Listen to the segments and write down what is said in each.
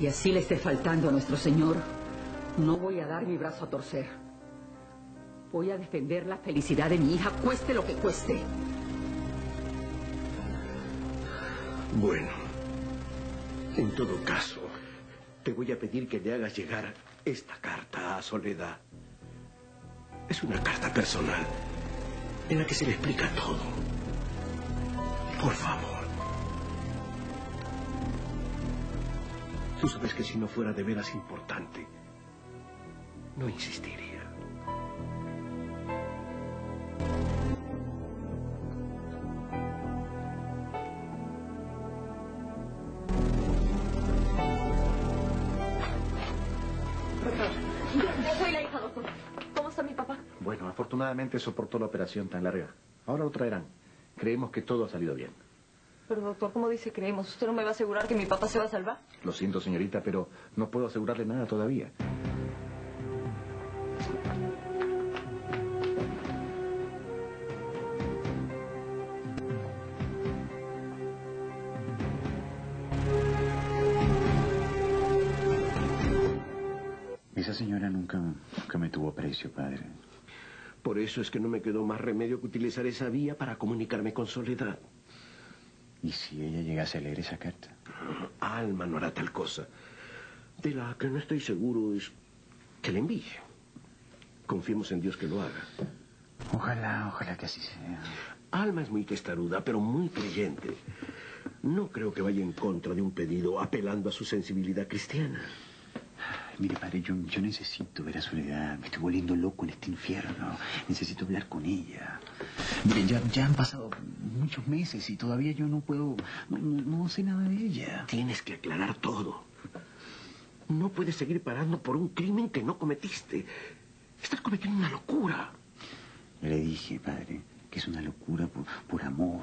y así le esté faltando a nuestro Señor, no voy a dar mi brazo a torcer. Voy a defender la felicidad de mi hija, cueste lo que cueste. Bueno, en todo caso, te voy a pedir que le hagas llegar esta carta a Soledad. Es una carta personal en la que se le explica todo. Por favor. Tú sabes que si no fuera de veras importante, no insistiría. ¿Cómo está mi papá? Bueno, afortunadamente soportó la operación tan larga. Ahora lo traerán. Creemos que todo ha salido bien. Pero doctor, ¿cómo dice creemos? ¿Usted no me va a asegurar que mi papá se va a salvar? Lo siento, señorita, pero no puedo asegurarle nada todavía. Esa señora nunca, nunca me tuvo precio, padre. Por eso es que no me quedó más remedio que utilizar esa vía para comunicarme con Soledad. ¿Y si ella llegase a leer esa carta? Alma no hará tal cosa. De la que no estoy seguro es que le envíe. Confiemos en Dios que lo haga. Ojalá, ojalá que así sea. Alma es muy testaruda, pero muy creyente. No creo que vaya en contra de un pedido apelando a su sensibilidad cristiana. Mire, padre, yo, yo necesito ver a Soledad. Me estoy volviendo loco en este infierno. Necesito hablar con ella. Mire, ya, ya han pasado muchos meses y todavía yo no puedo... No, no- no sé nada de ella. Tienes que aclarar todo. No puedes seguir parando por un crimen que no cometiste. Estás cometiendo una locura. Le dije, padre, que es una locura por, por amor.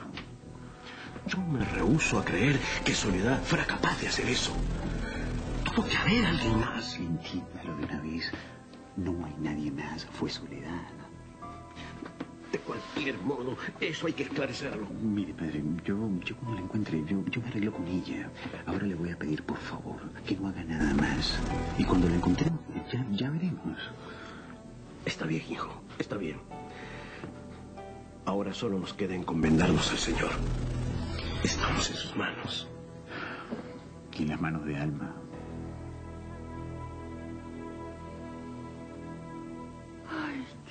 Yo me rehúso a creer que Soledad fuera capaz de hacer eso. Tuvo que haber alguien más. Entiéndalo de una vez. No hay nadie más. Fue Soledad. De cualquier modo, eso hay que esclarecerlo. Mire, padre, yo, yo cuando la encuentre, yo, yo me arreglo con ella. Ahora le voy a pedir, por favor, que no haga nada más. Y cuando la encontremos, ya, ya veremos. Está bien, hijo, está bien. Ahora solo nos queda encomendarnos al Señor. Estamos en sus manos. Y en las manos de Alma.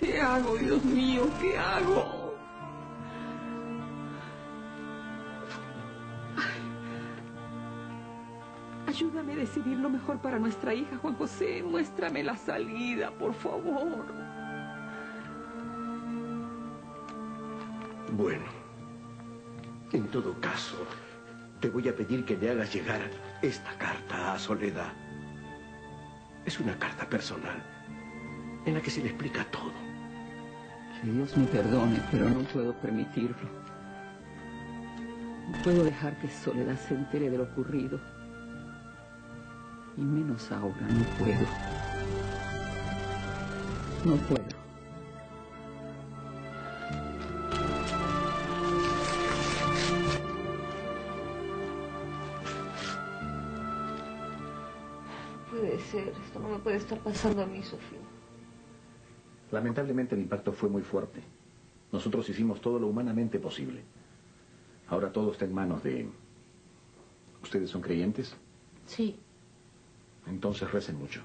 ¿Qué hago, Dios mío? ¿Qué hago? Ay. Ayúdame a decidir lo mejor para nuestra hija, Juan José. Muéstrame la salida, por favor. Bueno, en todo caso, te voy a pedir que le hagas llegar esta carta a Soledad. Es una carta personal en la que se le explica todo. Dios me perdone, pero no puedo permitirlo. No puedo dejar que Soledad se entere de lo ocurrido. Y menos ahora, no puedo. No puedo. Puede ser, esto no me puede estar pasando a mí, Sofía. Lamentablemente el impacto fue muy fuerte. Nosotros hicimos todo lo humanamente posible. Ahora todo está en manos de... ¿Ustedes son creyentes? Sí. Entonces recen mucho.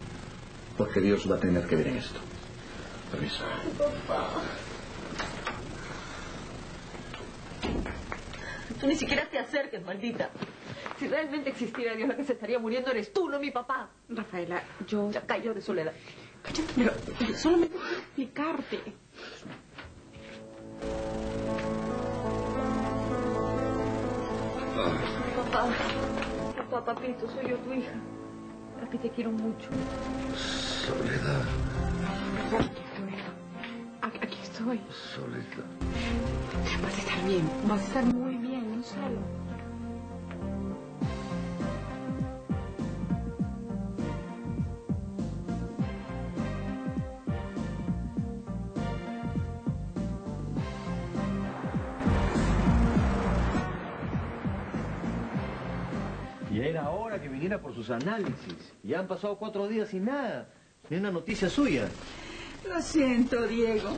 Porque Dios va a tener que ver en esto. Permiso. Tú ni siquiera te acerques, maldita. Si realmente existiera Dios, la que se estaría muriendo eres tú, no mi papá. Rafaela, yo... Ya cayó de soledad. Cállate, pero solamente explicarte. Papá, papá, papito, soy yo tu hija. Que te quiero mucho. Soledad, Aquí estoy. Aquí, estoy. Soledad. Vas a estar bien. Vas a estar muy bien, no era hora que viniera por sus análisis. Ya han pasado cuatro días sin nada. Ni una noticia suya. Lo siento, Diego.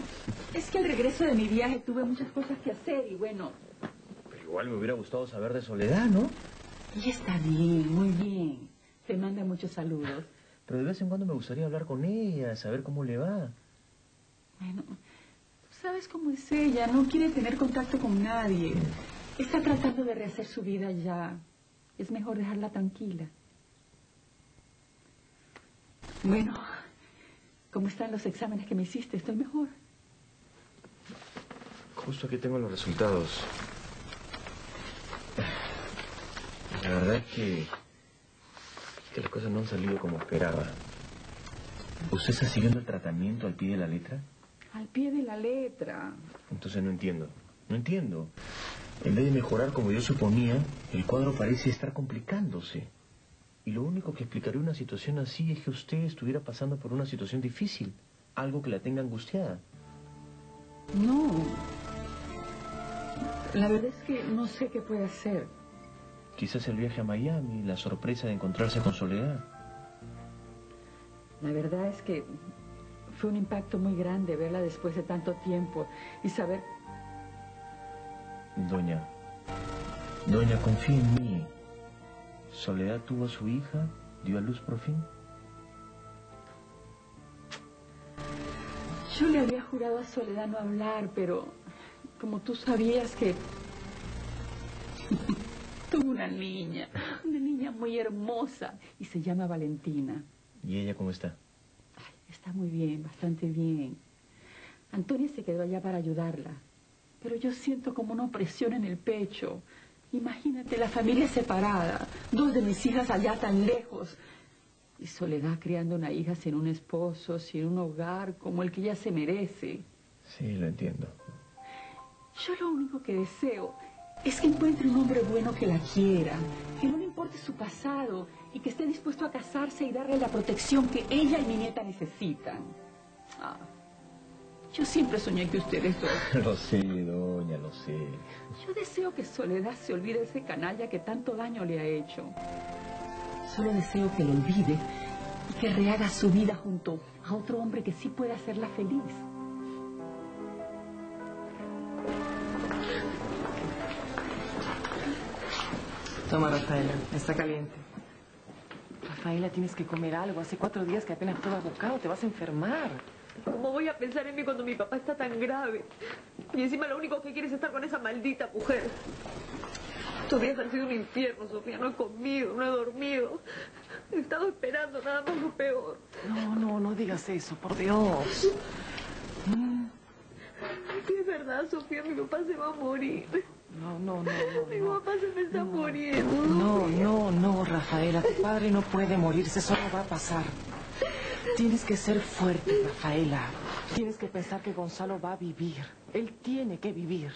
Es que al regreso de mi viaje tuve muchas cosas que hacer y bueno... Pero igual me hubiera gustado saber de Soledad, ¿no? Y está bien, muy bien. Te manda muchos saludos. Pero de vez en cuando me gustaría hablar con ella, saber cómo le va. Bueno, tú sabes cómo es ella. No quiere tener contacto con nadie. Está tratando de rehacer su vida ya. Es mejor dejarla tranquila. Bueno, ¿cómo están los exámenes que me hiciste? ¿Estoy mejor? Justo aquí tengo los resultados. La verdad es que, que las cosas no han salido como esperaba. ¿Usted está siguiendo el tratamiento al pie de la letra? Al pie de la letra. Entonces no entiendo. No entiendo. En vez de mejorar como yo suponía, el cuadro parece estar complicándose. Y lo único que explicaría una situación así es que usted estuviera pasando por una situación difícil, algo que la tenga angustiada. No. La verdad es que no sé qué puede hacer. Quizás el viaje a Miami, la sorpresa de encontrarse con Soledad. La verdad es que fue un impacto muy grande verla después de tanto tiempo y saber... Doña, doña, confía en mí. Soledad tuvo a su hija, dio a luz por fin. Yo le había jurado a Soledad no hablar, pero como tú sabías que... Tuvo una niña, una niña muy hermosa y se llama Valentina. ¿Y ella cómo está? Ay, está muy bien, bastante bien. Antonia se quedó allá para ayudarla, pero yo siento como una opresión en el pecho. Imagínate la familia separada, dos de mis hijas allá tan lejos. Y Soledad criando una hija sin un esposo, sin un hogar como el que ella se merece. Sí, lo entiendo. Yo lo único que deseo es que encuentre un hombre bueno que la quiera, que no le importe su pasado y que esté dispuesto a casarse y darle la protección que ella y mi nieta necesitan. Ah, yo siempre soñé que ustedes dos. Lo sé, doña, lo sé. Yo deseo que Soledad se olvide de ese canalla que tanto daño le ha hecho. Solo deseo que lo olvide y que rehaga su vida junto a otro hombre que sí pueda hacerla feliz. Toma, Rafaela, está caliente. Rafaela, tienes que comer algo. Hace cuatro días que apenas pruebas bocado, te vas a enfermar. ¿Cómo voy a pensar en mí cuando mi papá está tan grave? Y encima lo único que quiere es estar con esa maldita mujer. Estos días han sido un infierno, Sofía. No he comido, no he dormido. He estado esperando nada más lo peor. No, no, no digas eso, por Dios. Sí, es verdad, Sofía, mi papá se va a morir. No, no, no, no. Mi no. papá se me está muriendo. No, no, no, Rafaela, tu padre no puede morirse, eso no va a pasar. Tienes que ser fuerte, Rafaela. Tienes que pensar que Gonzalo va a vivir. Él tiene que vivir.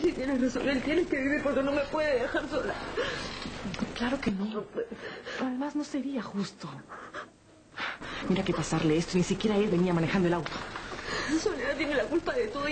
Sí, tienes razón, él tiene que vivir porque no me puede dejar sola. Claro que no. Además, no sería justo. Mira que pasarle esto, ni siquiera él venía manejando el auto. Soledad tiene la culpa de todo